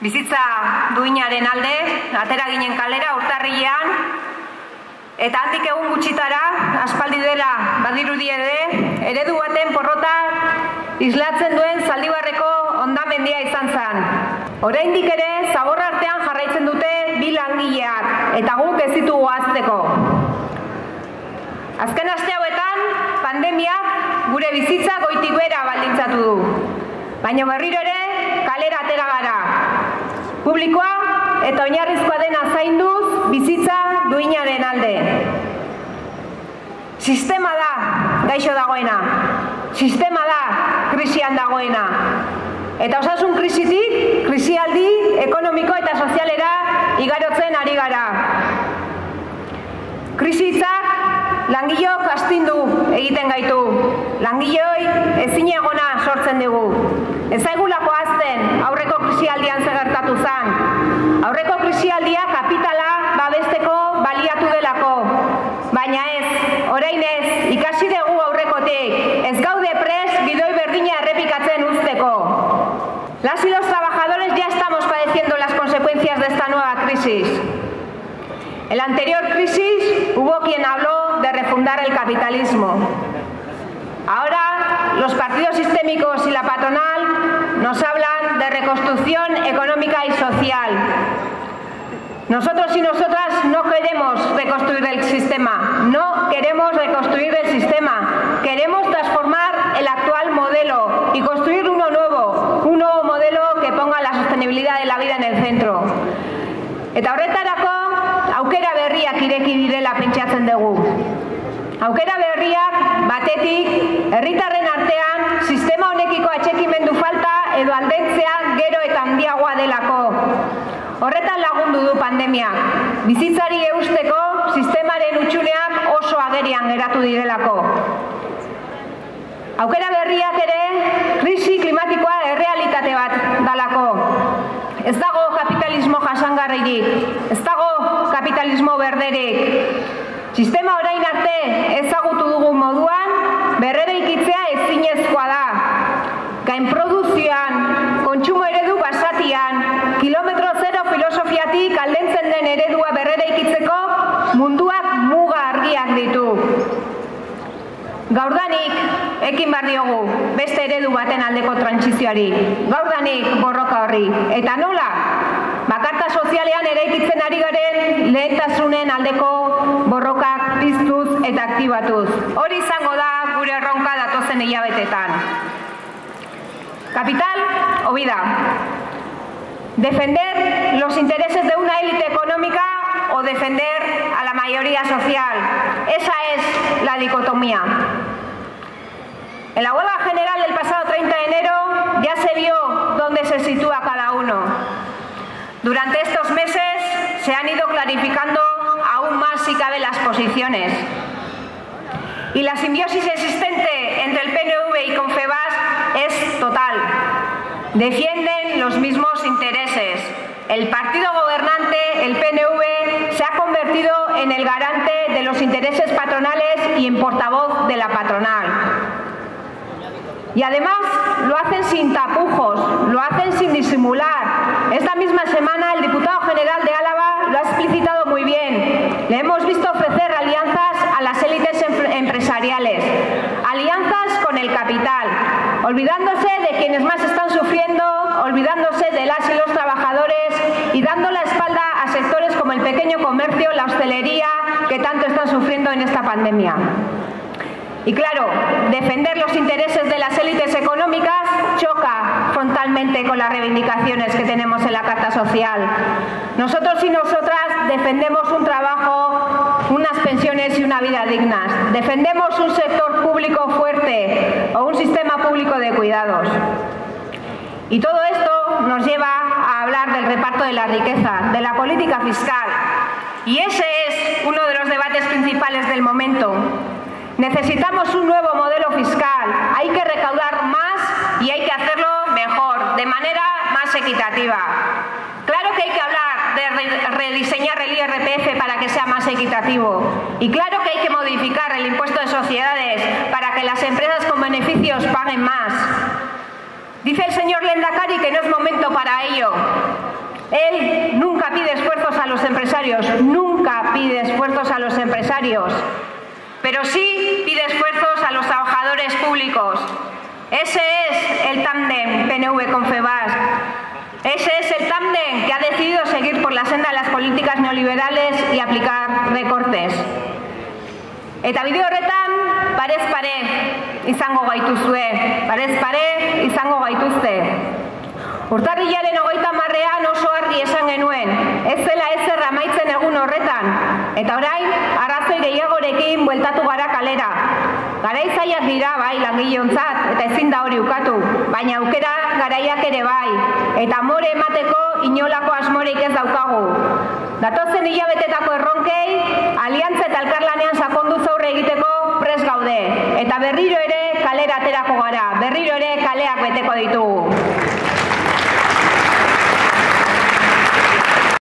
bizitza duinaren alde, atera ginen kalera urtarrilean, eta handik egun gutxitara, aspaldi dela badirudi ere, eredu baten porrota islatzen duen zaldibarreko ondamendia izan zen. Oraindik ere, zaborra artean jarraitzen dute bi langileak, eta guk ez ditugu azteko. Azken aste hauetan, pandemiak gure bizitza goitik bera baldintzatu du. Baina berriro ere, kalera atera gara. Publikoa eta oinarrizkoa dena zainduz bizitza duinaren alde. Sistema da gaixo dagoena. Sistema da krisian dagoena. Eta osasun krisitik, krisialdi ekonomiko eta sozialera igarotzen ari gara. Krisitzak langilok astindu egiten gaitu. Langiloi ezin egona sortzen dugu. Ez zaigulako azten aurreko krisialdian zegertatu zan. Aurreko krisialdia kapitala babesteko baliatu delako. Baina ez, orain ez, ikasi dugu aurrekotik. Ez gaude pres bidoi berdina errepikatzen usteko. Las y los trabajadores ya estamos padeciendo las consecuencias de esta nueva crisis. En la anterior crisis hubo quien habló de refundar el capitalismo. Ahora los partidos sistémicos y la patronal nos hablan de reconstrucción económica y social. Nosotros y nosotras no queremos reconstruir el sistema, no queremos reconstruir el sistema, queremos transformar Aukera berriak batetik herritarren artean sistema honekiko atxekimendu falta edo aldentzea gero eta handiagoa delako. Horretan lagundu du pandemiak. Bizitzari eusteko sistemaren utxuneak oso agerian geratu direlako. Aukera berriak ere krisi klimatikoa errealitate bat dalako. Ez dago kapitalismo jasangarririk, ez dago kapitalismo berderik. Sistema orain arte ezagutu dugu moduan, berrere ikitzea ezinezkoa da. Gain produzioan, kontsumo eredu basatian, kilometro zero filosofiatik aldentzen den eredua berrere ikitzeko munduak muga argiak ditu. Gaurdanik, ekin bar diogu, beste eredu baten aldeko trantsizioari. Gaurdanik borroka horri. Eta nola? Bakarta sozialean ere ikitzen ari garen lehentasunen aldeko borrokak piztuz eta aktibatuz. Hori izango da gure erronka datozen hilabetetan. Capital o vida. Defender los intereses de una élite económica o defender a la mayoría social. Esa es la dicotomía. En la huelga general del pasado 30 de enero ya se vio dónde se sitúa cada uno. Durante estos meses se han ido clarificando aún más si cabe las posiciones. Y la simbiosis existente entre el PNV y Confebas es total. Defienden los mismos intereses. El partido gobernante, el PNV, se ha convertido en el garante de los intereses patronales y en portavoz de la patronal. Y además lo hacen sin tapujos, lo hacen sin disimular. Esta misma semana el diputado general de Álava lo ha explicitado muy bien. Le hemos visto ofrecer alianzas a las élites empresariales, alianzas con el capital, olvidándose de quienes más están sufriendo, olvidándose de las y los trabajadores y dando la espalda a sectores como el pequeño comercio, la hostelería, que tanto están sufriendo en esta pandemia. Y claro, defender los intereses de las élites económicas choca frontalmente con las reivindicaciones que tenemos en la Carta Social. Nosotros y nosotras defendemos un trabajo, pensiones y una vida dignas. Defendemos un sector público fuerte o un sistema público de cuidados. Y todo esto nos lleva a hablar del reparto de la riqueza, de la política fiscal. Y ese es uno de los debates principales del momento. Necesitamos un nuevo modelo fiscal. Hay que recaudar más y hay que hacerlo mejor, de manera más equitativa. Claro que hay que hablar de rediseñar el IRPF para que sea más equitativo. Y claro que hay que modificar el impuesto de sociedades para que las empresas con beneficios paguen más. Dice el señor Lendakari que no es momento para ello. Él nunca pide esfuerzos a los empresarios, nunca pide esfuerzos a los empresarios, pero sí pide esfuerzos a los trabajadores públicos. Ese es el tándem PNV con FEBAS. Ese es el tándem que ha decidido seguir por la senda de las políticas neoliberales y aplicar recortes. Eta bideo horretan, parez pare izango gaituzue, parez pare izango gaituzte. Urtarrilaren ogeita marrean oso argi esan genuen, ez zela ezer amaitzen egun horretan, eta orain, arrazoi gehiagorekin bueltatu gara kalera. Garai zaiak dira bai langilontzat eta ezin da hori ukatu, baina aukera garaiak ere bai, eta more emateko inolako asmoreik ez daukagu. Datozen hilabetetako erronkei, aliantza eta elkarlanean sakondu zaurre egiteko pres gaude. Eta berriro ere kalera aterako gara, berriro ere kaleak beteko ditugu.